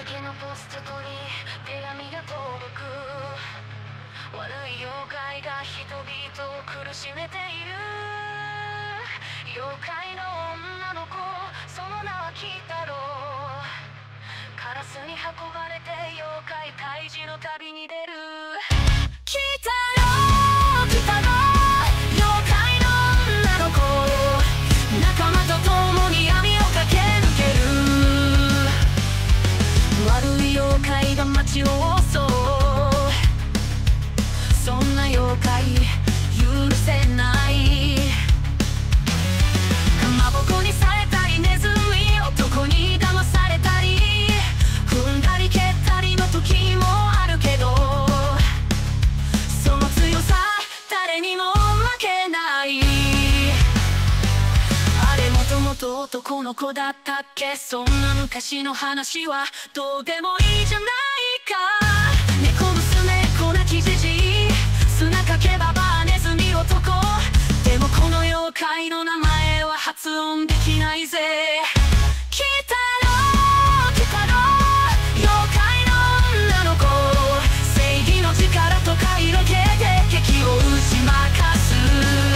化けのポストに手紙が届く。悪い妖怪が人々を苦しめている。妖怪の女の子その名はキタロウカラスに運ばれて妖怪退治の旅に出る。キタロウキタロウ妖怪の女の子。仲間と共に闇悪い妖怪が街を襲うと男の子だったっけ？そんな昔の話はどうでもいいじゃないか。猫娘子なきじじい。砂かけばばネズミ男。でもこの妖怪の名前は発音できないぜ。来たろ来たろ妖怪の女の子。正義の力とか色気で敵を打ち負かす。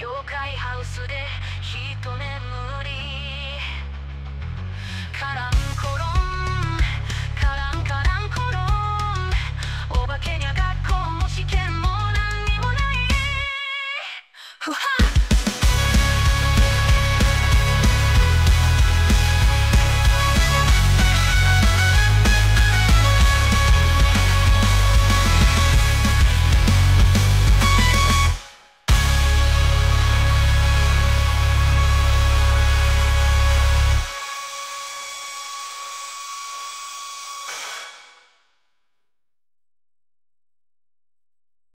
妖怪ハウスで一目